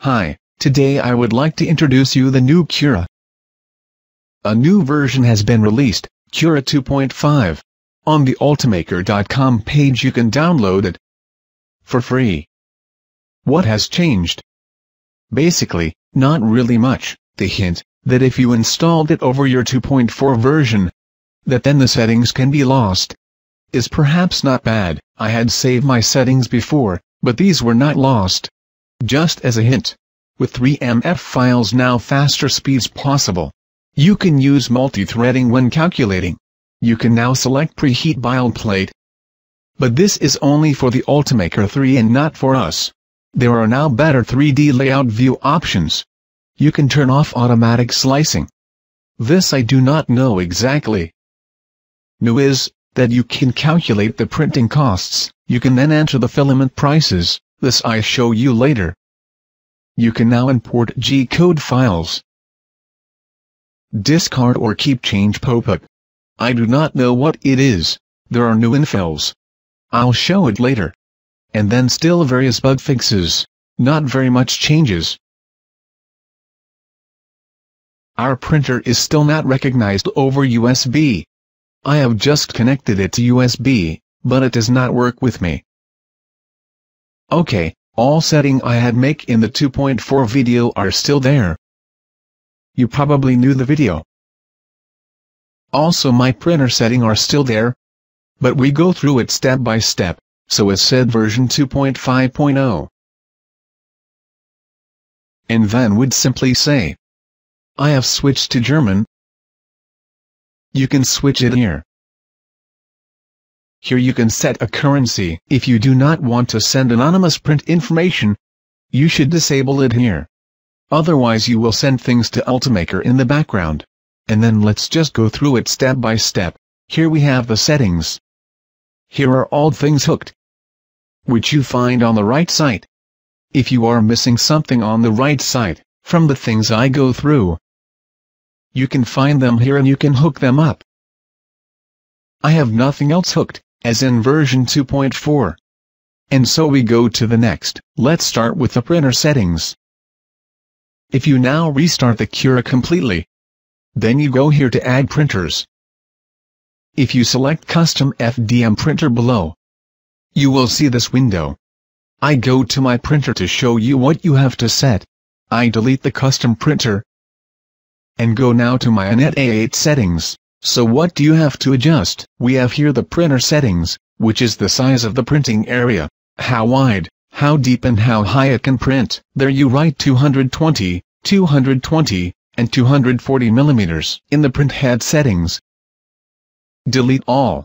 Hi, today I would like to introduce you the new Cura. A new version has been released, Cura 2.5. On the Ultimaker.com page you can download it for free. What has changed? Basically, not really much, the hint, that if you installed it over your 2.4 version, that then the settings can be lost. Is perhaps not bad, I had saved my settings before, but these were not lost. Just as a hint. With 3MF files now faster speeds possible. You can use multi-threading when calculating. You can now select preheat build plate. But this is only for the Ultimaker 3 and not for us. There are now better 3D layout view options. You can turn off automatic slicing. This I do not know exactly. New is, that you can calculate the printing costs, you can then enter the filament prices, this I show you later. You can now import G-code files. Discard or keep change pop-up. I do not know what it is, there are new infills. I'll show it later. And then still various bug fixes, not very much changes. Our printer is still not recognized over USB. I have just connected it to USB, but it does not work with me. Okay, all setting I had make in the 2.4 video are still there. You probably knew the video. Also my printer setting are still there. But we go through it step by step, so as said version 2.5.0. And then would simply say, I have switched to German. You can switch it here. Here you can set a currency. If you do not want to send anonymous print information, you should disable it here. Otherwise you will send things to Ultimaker in the background. And then let's just go through it step by step. Here we have the settings. Here are all things hooked. Which you find on the right side. If you are missing something on the right side, from the things I go through, you can find them here and you can hook them up. I have nothing else hooked as in version 2.4. And so we go to the next. Let's start with the printer settings. If you now restart the Cura completely, then you go here to add printers. If you select custom FDM printer below, you will see this window. I go to my printer to show you what you have to set. I delete the custom printer and go now to my ANET A8 settings. So what do you have to adjust? We have here the printer settings, which is the size of the printing area, how wide, how deep and how high it can print. There you write 220, 220, and 240 millimeters. In the print head settings, delete all.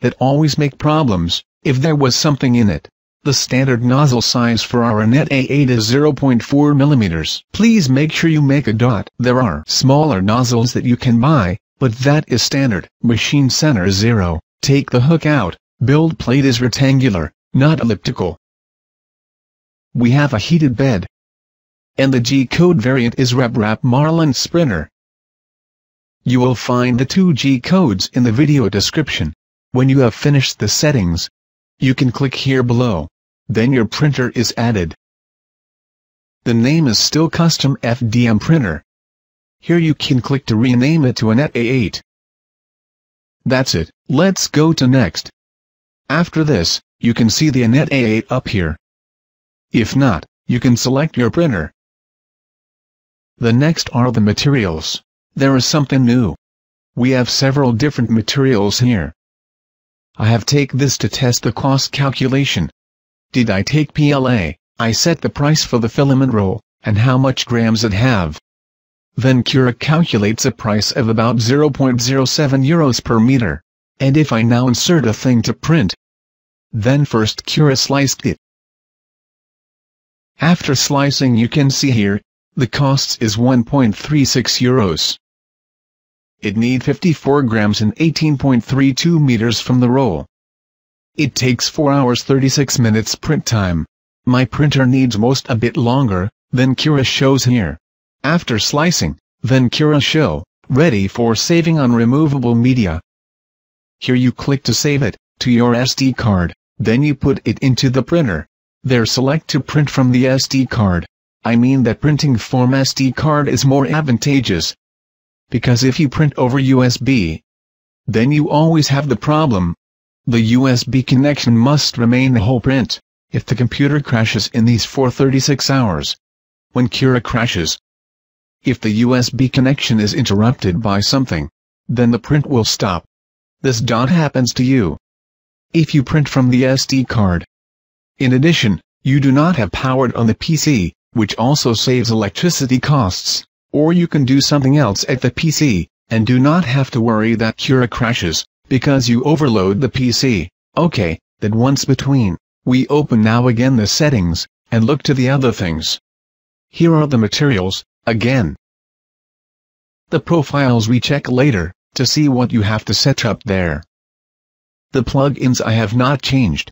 That always make problems, if there was something in it. The standard nozzle size for our ANET A8 is 0.4 millimeters. Please make sure you make a dot. There are smaller nozzles that you can buy, but that is standard. Machine center 0, take the hook out, build plate is rectangular, not elliptical. We have a heated bed. And the G-code variant is RepRap Marlin Sprinter. You will find the two G-codes in the video description. When you have finished the settings, you can click here below. Then your printer is added. The name is still Custom FDM Printer. Here you can click to rename it to ANET A8. That's it, let's go to next. After this, you can see the ANET A8 up here. If not, you can select your printer. The next are the materials. There is something new. We have several different materials here. I have take this to test the cost calculation. Did I take PLA, I set the price for the filament roll, and how much grams it have. Then Cura calculates a price of about 0.07 euros per meter. And if I now insert a thing to print, then first Cura sliced it. After slicing you can see here, the costs is 1.36 euros. It need 54 grams and 18.32 meters from the roll. It takes 4 hours 36 minutes print time. My printer needs most a bit longer, than Cura shows here. After slicing, then Cura show, ready for saving on removable media. Here you click to save it, to your SD card. Then you put it into the printer. There select to print from the SD card. I mean that printing from SD card is more advantageous. Because if you print over USB, then you always have the problem. The USB connection must remain the whole print, if the computer crashes in these 436 hours. When Cura crashes, if the USB connection is interrupted by something, then the print will stop. This dot happens to you. If you print from the SD card. In addition, you do not have powered on the PC, which also saves electricity costs, or you can do something else at the PC, and do not have to worry that Cura crashes, because you overload the PC. Okay, that once between, we open now again the settings, and look to the other things. Here are the materials, again. The profiles we check later, to see what you have to set up there. The plugins I have not changed.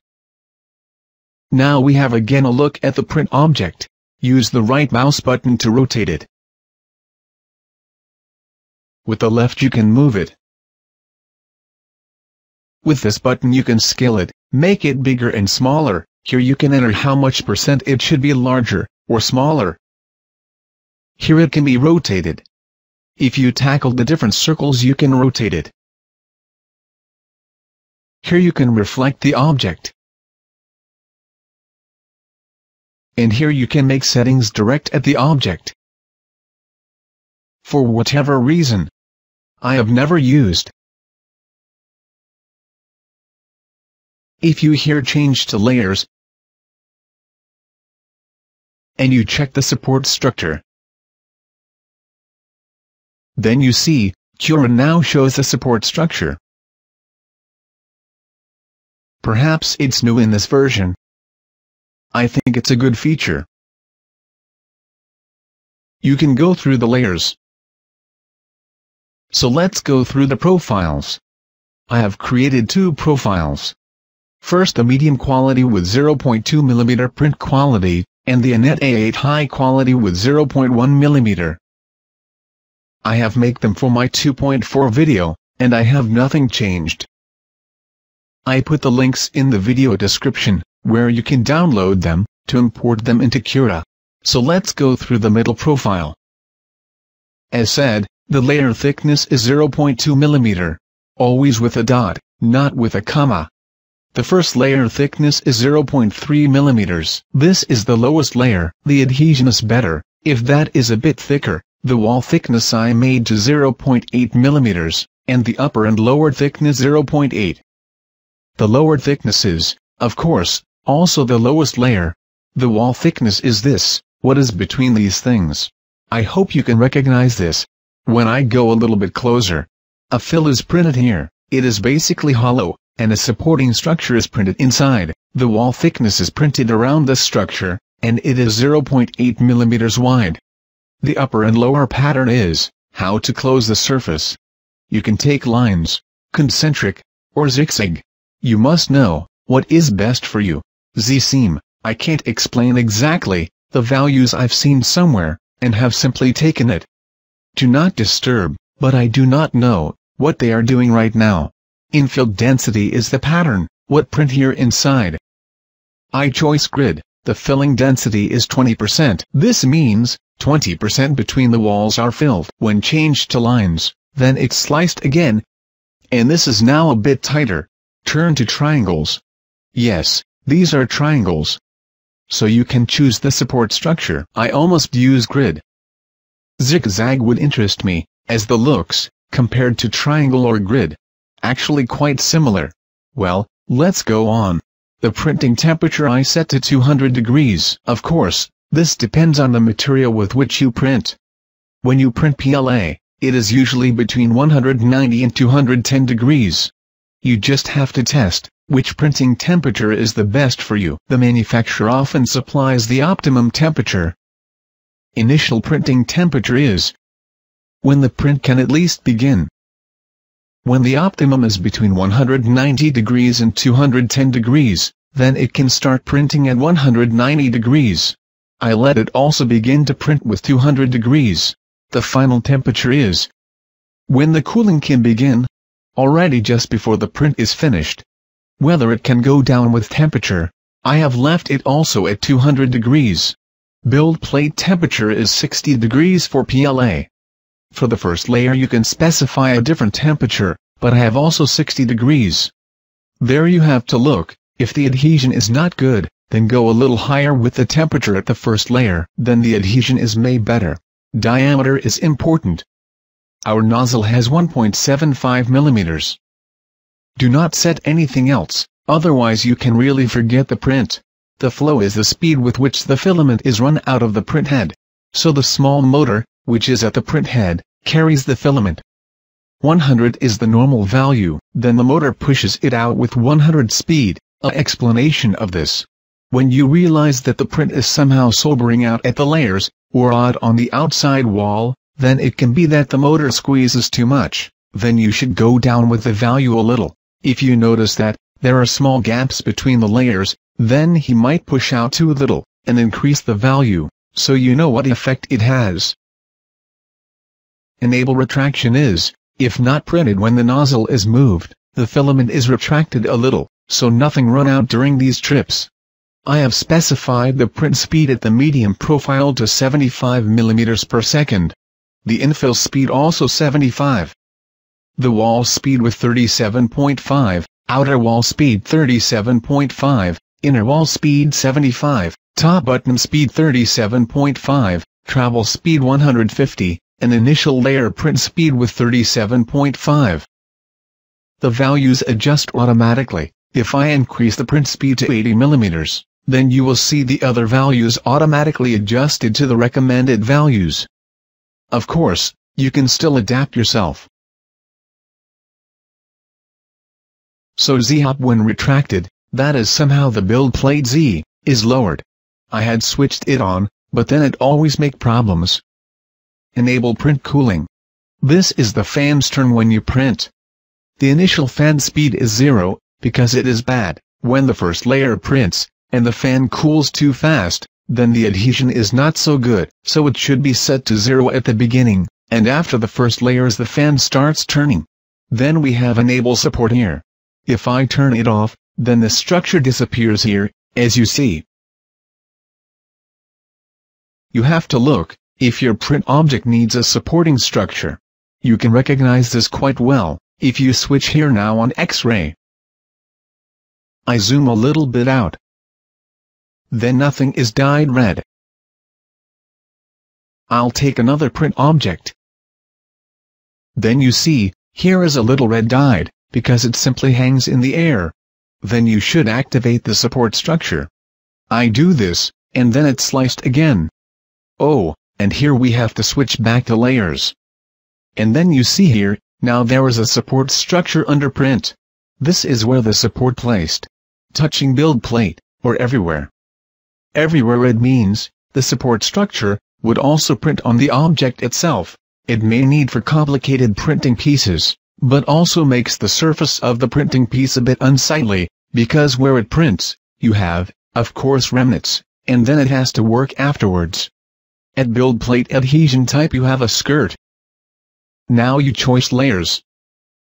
Now we have again a look at the print object. Use the right mouse button to rotate it. With the left you can move it. With this button you can scale it, make it bigger and smaller, here you can enter how much percent it should be larger, or smaller. Here it can be rotated. If you tackle the different circles you can rotate it. Here you can reflect the object. And here you can make settings direct at the object. For whatever reason, I have never used. If you here change to layers, and you check the support structure, then you see, Cura now shows the support structure. Perhaps it's new in this version. I think it's a good feature. You can go through the layers. So let's go through the profiles. I have created two profiles. First the medium quality with 0.2mm print quality, and the Anet A8 high quality with 0.1mm. I have make them for my 2.4 video, and I have nothing changed. I put the links in the video description, where you can download them, to import them into Cura. So let's go through the middle profile. As said, the layer thickness is 0.2 mm. Always with a dot, not with a comma. The first layer thickness is 0.3 mm. This is the lowest layer, the adhesion is better, if that is a bit thicker, the wall thickness I made to 0.8 mm, and the upper and lower thickness 0.8. The lower thickness is, of course, also the lowest layer. The wall thickness is this, what is between these things? I hope you can recognize this. When I go a little bit closer, a fill is printed here, it is basically hollow, and a supporting structure is printed inside. The wall thickness is printed around the structure, and it is 0.8 mm wide. The upper and lower pattern is, how to close the surface. You can take lines, concentric, or zigzag. You must know, what is best for you. Z-seam, I can't explain exactly, the values I've seen somewhere, and have simply taken it. Do not disturb, but I do not know, what they are doing right now. Infill density is the pattern, what print here inside. I choice grid, the filling density is 20%. This means, 20% between the walls are filled. When changed to lines, then it's sliced again. And this is now a bit tighter. Turn to triangles. Yes, these are triangles. So you can choose the support structure. I almost use grid. Zigzag would interest me, as the looks, compared to triangle or grid. Actually quite similar. Well, let's go on. The printing temperature I set to 200 degrees. Of course, this depends on the material with which you print. When you print PLA, it is usually between 190 and 210 degrees. You just have to test which printing temperature is the best for you. The manufacturer often supplies the optimum temperature. Initial printing temperature is when the print can at least begin. When the optimum is between 190 degrees and 210 degrees, then it can start printing at 190 degrees. I let it also begin to print with 200 degrees. The final temperature is when the cooling can begin, already just before the print is finished. whether it can go down with temperature. I have left it also at 200 degrees. Build plate temperature is 60 degrees for PLA. For the first layer you can specify a different temperature, but I have also 60 degrees. There you have to look, if the adhesion is not good, then go a little higher with the temperature at the first layer, then the adhesion is made better. Diameter is important. Our nozzle has 1.75 millimeters. Do not set anything else, otherwise you can really forget the print. The flow is the speed with which the filament is run out of the print head. So the small motor, which is at the print head, carries the filament. 100 is the normal value, then the motor pushes it out with 100 speed. A explanation of this. When you realize that the print is somehow sobering out at the layers, or odd on the outside wall, then it can be that the motor squeezes too much, then you should go down with the value a little. If you notice that, there are small gaps between the layers, then he might push out too little, and increase the value, so you know what effect it has. Enable retraction is, if not printed when the nozzle is moved, the filament is retracted a little, so nothing run out during these trips. I have specified the print speed at the medium profile to 75 mm per second. The infill speed also 75. The wall speed with 37.5, outer wall speed 37.5, inner wall speed 75, top button speed 37.5, travel speed 150, and initial layer print speed with 37.5. The values adjust automatically. If I increase the print speed to 80 mm, then you will see the other values automatically adjusted to the recommended values. Of course, you can still adapt yourself. So Z-hop when retracted, that is somehow the build plate Z, is lowered. I had switched it on, but then it always make problems. Enable print cooling. This is the fan's turn when you print. The initial fan speed is zero, because it is bad, when the first layer prints, and the fan cools too fast, then the adhesion is not so good, so it should be set to zero at the beginning, and after the first layers the fan starts turning. Then we have enable support here. If I turn it off, then the structure disappears here, as you see. You have to look, if your print object needs a supporting structure. You can recognize this quite well, if you switch here now on X-ray. I zoom a little bit out. Then nothing is dyed red. I'll take another print object. Then you see, here is a little red dyed, because it simply hangs in the air then you should activate the support structure. I do this, and then it's sliced again. Oh, and here we have to switch back to layers. And then you see here, now there is a support structure under print. This is where the support placed. Touching build plate, or everywhere. Everywhere red means, the support structure, would also print on the object itself. It may need for complicated printing pieces but also makes the surface of the printing piece a bit unsightly, because where it prints, you have, of course remnants, and then it has to work afterwards. At build plate adhesion type you have a skirt. Now you choice layers.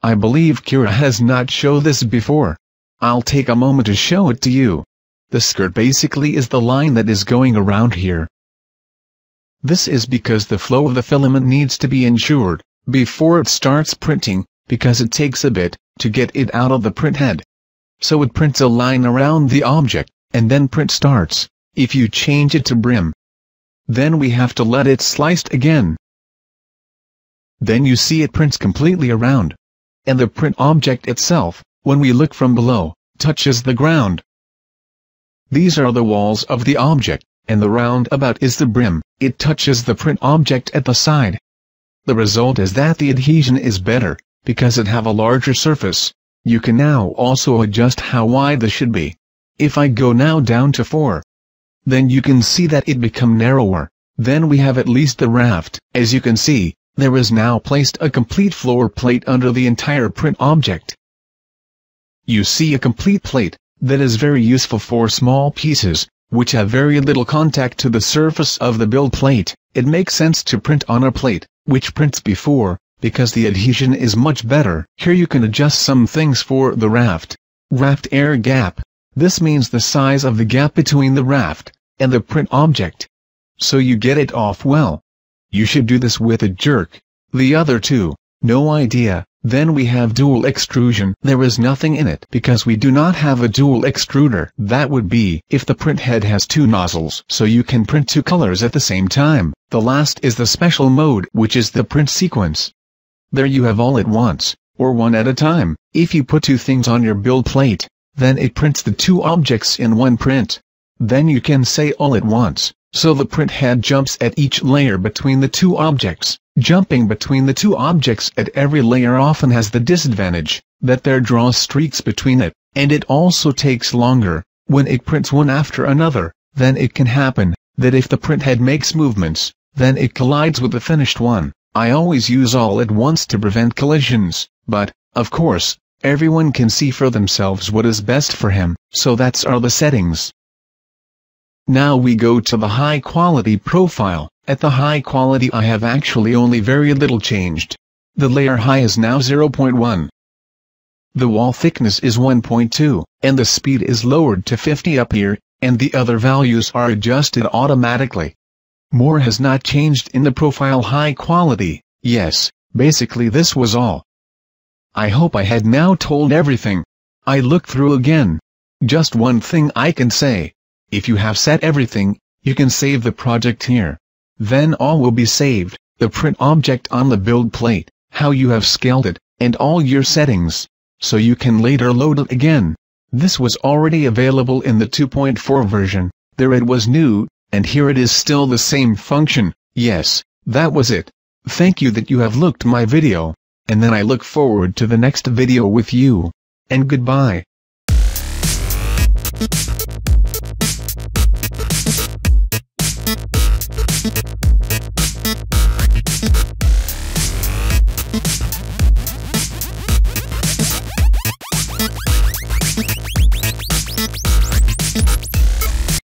I believe Cura has not shown this before. I'll take a moment to show it to you. The skirt basically is the line that is going around here. This is because the flow of the filament needs to be ensured, before it starts printing, because it takes a bit to get it out of the print head. So it prints a line around the object, and then print starts, if you change it to brim. Then we have to let it sliced again. Then you see it prints completely around. And the print object itself, when we look from below, touches the ground. These are the walls of the object, and the roundabout is the brim, it touches the print object at the side. The result is that the adhesion is better, because it have a larger surface. You can now also adjust how wide this should be. If I go now down to 4, then you can see that it become narrower. Then we have at least the raft. As you can see, there is now placed a complete floor plate under the entire print object. You see a complete plate, that is very useful for small pieces, which have very little contact to the surface of the build plate. It makes sense to print on a plate, which prints before, because the adhesion is much better. Here you can adjust some things for the raft. Raft air gap. This means the size of the gap between the raft and the print object. So you get it off well. You should do this with a jerk. The other two, no idea. Then we have dual extrusion. There is nothing in it because we do not have a dual extruder. That would be if the print head has two nozzles so you can print two colors at the same time. The last is the special mode which is the print sequence. There you have all at once, or one at a time. If you put two things on your build plate, then it prints the two objects in one print. Then you can say all at once, so the print head jumps at each layer between the two objects. Jumping between the two objects at every layer often has the disadvantage, that there draws streaks between it, and it also takes longer. When it prints one after another, then it can happen, that if the print head makes movements, then it collides with the finished one. I always use all at once to prevent collisions, but, of course, everyone can see for themselves what is best for him, so that's are the settings. Now we go to the high quality profile. At the high quality I have actually only very little changed. The layer high is now 0.1. The wall thickness is 1.2, and the speed is lowered to 50 up here, and the other values are adjusted automatically. More has not changed in the profile high quality, yes, basically this was all. I hope I had now told everything. I look through again. Just one thing I can say. If you have set everything, you can save the project here. Then all will be saved, the print object on the build plate, how you have scaled it, and all your settings, so you can later load it again. This was already available in the 2.4 version, there it was new, and here it is still the same function, yes, that was it. Thank you that you have looked my video, and then I look forward to the next video with you. And goodbye.